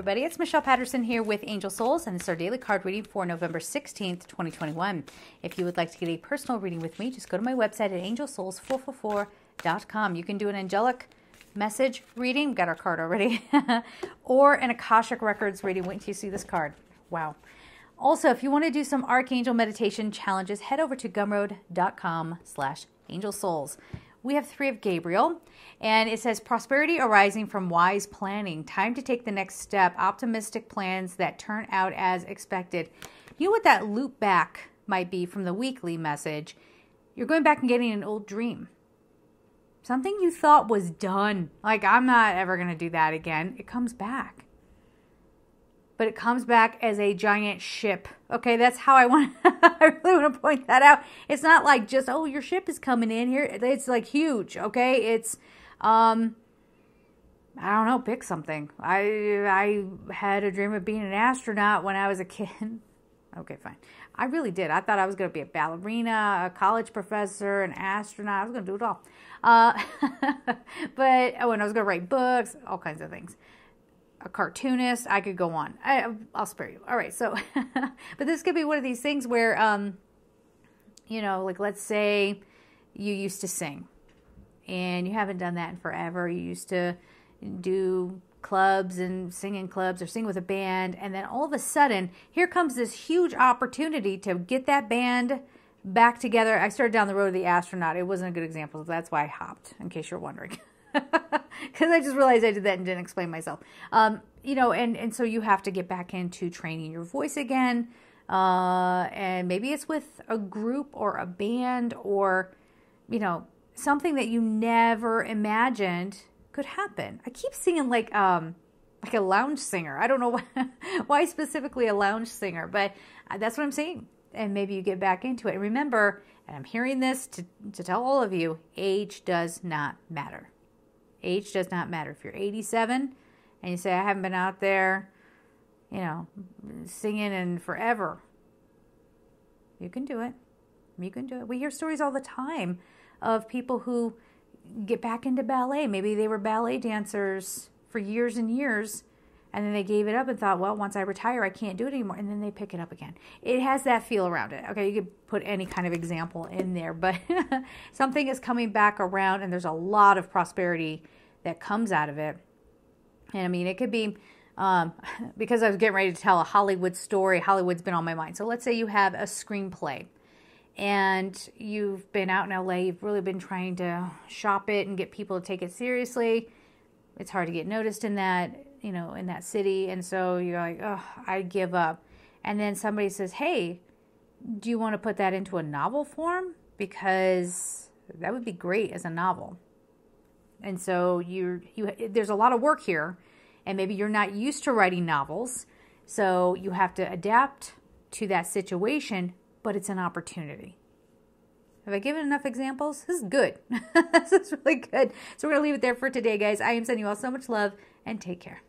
everybody. It's Michelle Patterson here with Angel Souls, and is our daily card reading for November 16th, 2021. If you would like to get a personal reading with me, just go to my website at angelsouls444.com. You can do an angelic message reading, We've got our card already, or an Akashic Records reading. Wait until you see this card. Wow. Also, if you want to do some Archangel meditation challenges, head over to gumroad.com slash angelsouls we have three of Gabriel, and it says prosperity arising from wise planning. Time to take the next step. Optimistic plans that turn out as expected. You know what that loop back might be from the weekly message? You're going back and getting an old dream. Something you thought was done. Like, I'm not ever going to do that again. It comes back but it comes back as a giant ship. Okay, that's how I want. I really want to point that out. It's not like just oh your ship is coming in here. It's like huge. Okay, it's um. I don't know. Pick something. I I had a dream of being an astronaut when I was a kid. okay, fine. I really did. I thought I was going to be a ballerina, a college professor, an astronaut. I was going to do it all. Uh, but oh, and I was going to write books, all kinds of things a cartoonist. I could go on. I, will spare you. All right. So, but this could be one of these things where, um, you know, like let's say you used to sing and you haven't done that in forever. You used to do clubs and sing in clubs or sing with a band. And then all of a sudden, here comes this huge opportunity to get that band back together. I started down the road of the astronaut. It wasn't a good example. So That's why I hopped, in case you're wondering. because I just realized I did that and didn't explain myself. Um, you know, and and so you have to get back into training your voice again, uh, and maybe it's with a group or a band or, you know, something that you never imagined could happen. I keep seeing like um like a lounge singer. I don't know why, why specifically a lounge singer, but uh, that's what I'm saying. And maybe you get back into it. And remember, and I'm hearing this to, to tell all of you, age does not matter. Age does not matter. If you're 87 and you say, I haven't been out there, you know, singing in forever, you can do it. You can do it. We hear stories all the time of people who get back into ballet. Maybe they were ballet dancers for years and years and then they gave it up and thought, well, once I retire, I can't do it anymore. And then they pick it up again. It has that feel around it. Okay, you could put any kind of example in there, but something is coming back around, and there's a lot of prosperity that comes out of it. And I mean, it could be um, because I was getting ready to tell a Hollywood story. Hollywood's been on my mind. So let's say you have a screenplay and you've been out in LA, you've really been trying to shop it and get people to take it seriously. It's hard to get noticed in that you know, in that city. And so you're like, oh, I give up. And then somebody says, hey, do you want to put that into a novel form? Because that would be great as a novel. And so you you there's a lot of work here, and maybe you're not used to writing novels, so you have to adapt to that situation. But it's an opportunity. Have I given enough examples? This is good. this is really good. So we're gonna leave it there for today, guys. I am sending you all so much love, and take care.